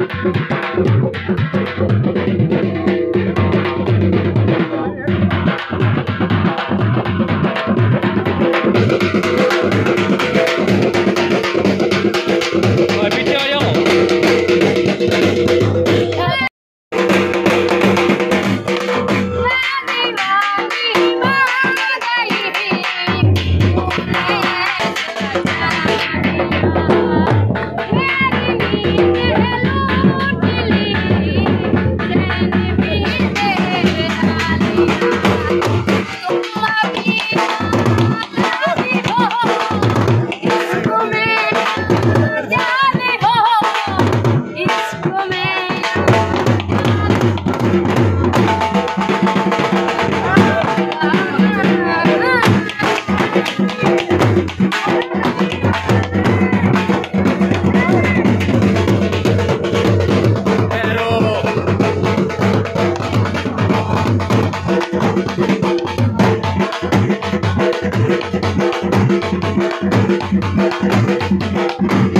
Thank you. Thank you.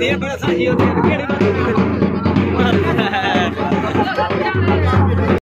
tiene para salir, tiene que